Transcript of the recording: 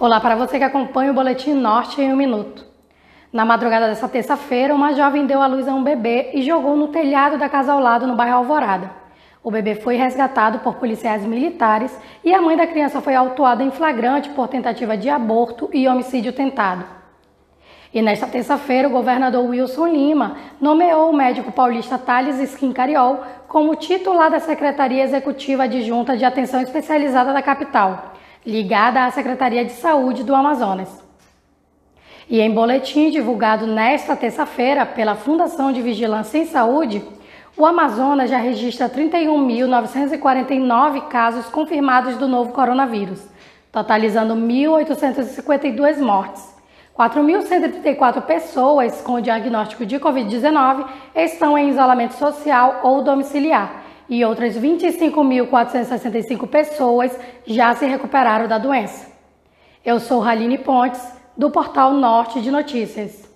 Olá para você que acompanha o Boletim Norte em um minuto. Na madrugada dessa terça-feira, uma jovem deu à luz a um bebê e jogou no telhado da casa ao lado, no bairro Alvorada. O bebê foi resgatado por policiais militares e a mãe da criança foi autuada em flagrante por tentativa de aborto e homicídio tentado. E nesta terça-feira, o governador Wilson Lima nomeou o médico paulista Thales Skincariol como titular da Secretaria Executiva Adjunta de Atenção Especializada da capital ligada à Secretaria de Saúde do Amazonas. E em boletim divulgado nesta terça-feira pela Fundação de Vigilância em Saúde, o Amazonas já registra 31.949 casos confirmados do novo coronavírus, totalizando 1.852 mortes. 4.134 pessoas com diagnóstico de Covid-19 estão em isolamento social ou domiciliar e outras 25.465 pessoas já se recuperaram da doença. Eu sou Raline Pontes, do portal Norte de Notícias.